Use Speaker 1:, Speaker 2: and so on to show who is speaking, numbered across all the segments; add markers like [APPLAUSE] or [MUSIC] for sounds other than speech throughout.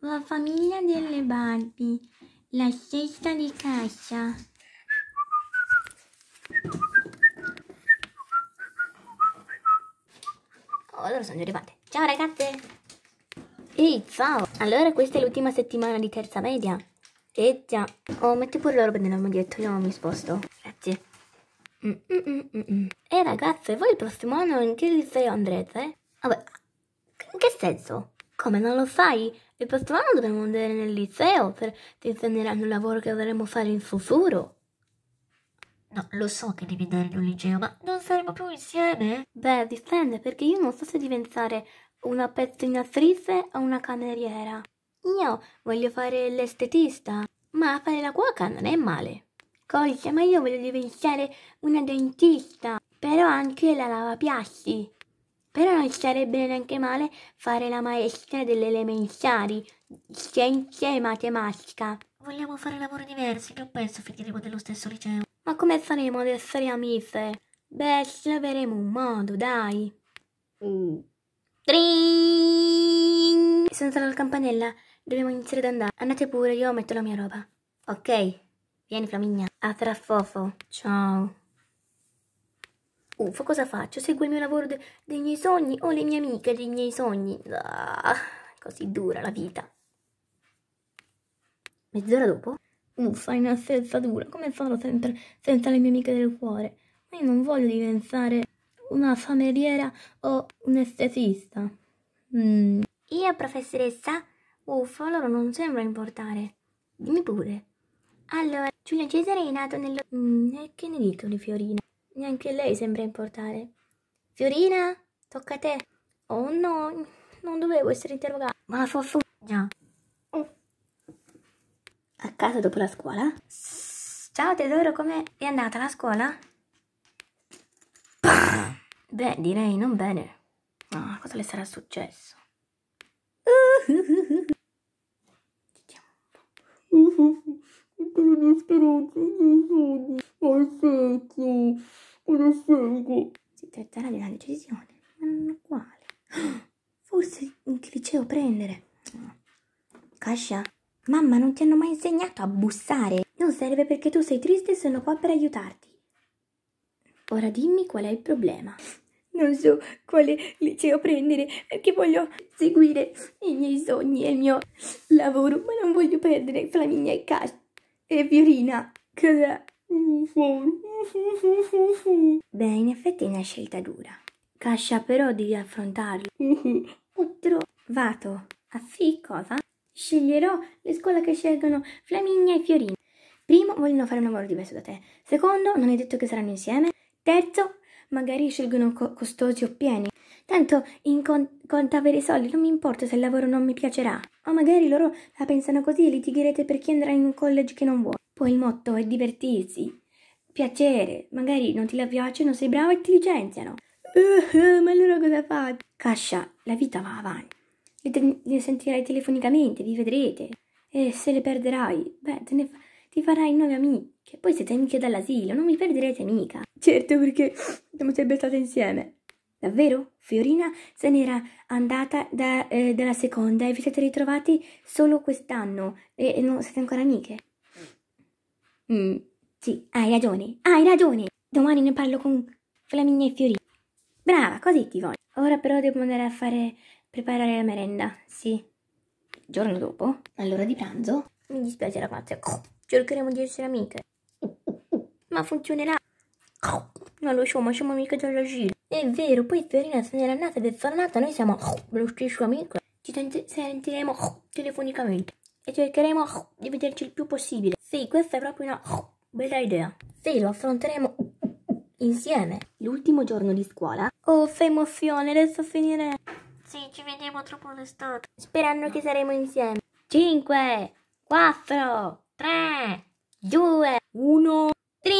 Speaker 1: La famiglia delle Barbie, la cesta di caccia.
Speaker 2: Oh, loro sono arrivate. Ciao ragazze! Ehi, ciao! Allora questa è l'ultima settimana di terza media? Eh già. Oh, metti pure loro nel maglietto, io mi sposto. Grazie. Mm, mm, mm, mm, mm. Eh ragazze, voi il prossimo anno in che liceo andrete? Vabbè, in che senso? Come non lo sai? Il prossimo anno dobbiamo andare nel liceo per ti insegneranno il lavoro che dovremo fare in futuro. No, lo so che devi andare in un liceo, ma non saremo più insieme? Beh, dipende, perché io non so se diventare una pettinatrice o una cameriera. Io voglio fare l'estetista, ma fare la cuoca non è male. Cosa, ma io voglio diventare una dentista, però anche la lavapiatti. Però non sarebbe neanche male fare la maestra delle elementari, scienze e matematica. Vogliamo fare lavori diversi, non penso finiremo nello stesso liceo. Ma come faremo ad essere amiche? Beh, troveremo un modo, dai. Mm. Tring! Sono stata la campanella, dobbiamo iniziare ad andare. Andate pure, io metto la mia roba. Ok, vieni Flaminia. A tra fofo. Ciao. Uffo, cosa faccio? Seguo il mio lavoro de dei miei sogni o le mie amiche dei miei sogni? Ah, così dura la vita. Mezz'ora dopo? Uffa, in assenza dura. Come farò sempre senza le mie amiche del cuore? Ma io non voglio diventare una cameriera o un estetista. Mm. Io, professoressa? Uffa, loro non sembra importare. Dimmi pure. Allora, Giulio Cesare è nato nello... Mm, e che ne dico di Fiorina? Neanche lei sembra importare. Fiorina, tocca a te. Oh no, non dovevo essere interrogata. Ma la fofo... Già. A casa dopo la scuola? Ciao tesoro, come è andata la scuola? Beh, direi non bene. Ah, cosa le sarà successo?
Speaker 3: Tutte le mie speranze, i miei cosa scelgo?
Speaker 2: Si tratterà di una decisione, ma non quale. [GASPS] Forse in che liceo prendere. Cascia, mamma non ti hanno mai insegnato a bussare. Non serve perché tu sei triste e sono qua per aiutarti. Ora dimmi qual è il problema. Non so quale liceo prendere perché voglio seguire i miei sogni e il mio lavoro, ma non voglio perdere Flaminia e Cascia e Fiorina. Cos'è? Beh, in effetti è una scelta dura. Cascia però devi affrontarlo. Ho trovato. A cosa? Sceglierò le scuole che scelgono Flaminia e Fiorina. Primo, vogliono fare un lavoro diverso da te. Secondo, non è detto che saranno insieme. Terzo, magari scelgono co- costosi o pieni. Tanto in con- conto avere soldi non mi importa se il lavoro non mi piacerà. O magari loro la pensano così e litigherete per chi andrà in un college che non vuoi. Poi il motto è divertirsi, piacere. Magari non ti la piace, non sei bravo e ti licenziano. Uh, ma allora cosa fate? Cascia, la vita va avanti. Le, te- le sentirai telefonicamente, vi vedrete. E se le perderai, beh, te ne fa- ti farai nuove amiche. Poi siete amiche dall'asilo, non vi perderete mica. Certo, perché siamo sempre state insieme. Davvero? Fiorina se n'era andata da, eh, dalla seconda e vi siete ritrovati solo quest'anno e, e non siete ancora amiche? Mm, sì, hai ragione, hai ragione. Domani ne parlo con Flaminia e Fiorina. Brava, così ti voglio. Ora però devo andare a fare preparare la merenda, sì. Il giorno dopo, all'ora di pranzo, mi dispiace ragazze, cercheremo di essere amiche. Ma funzionerà? Non lo so, ma siamo amiche dall'asilo. È vero, poi Fiorina se n'era andata ed è tornata, noi siamo lo stesso amico. Ci senti- sentiremo telefonicamente e cercheremo di vederci il più possibile. Sì, questa è proprio una [LAUGHS] bella idea. Sì, lo affronteremo [LAUGHS] insieme. L'ultimo giorno di scuola. Oh, che emozione, adesso finire. Sì, ci vediamo troppo l'estate. Sperando che saremo insieme. 5, 4, 3, 2, 1. Tring!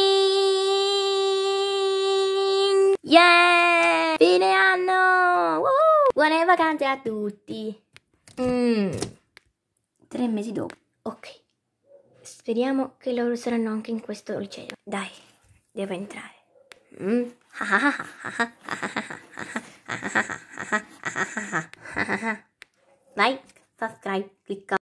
Speaker 2: Yeah! Fine anno! Woo! Buone vacanze a tutti! Mm. Tre mesi dopo. Ok. Speriamo che loro saranno anche in questo liceo. Dai, devo entrare. Mm. [LAUGHS] Vai, subscribe, clicca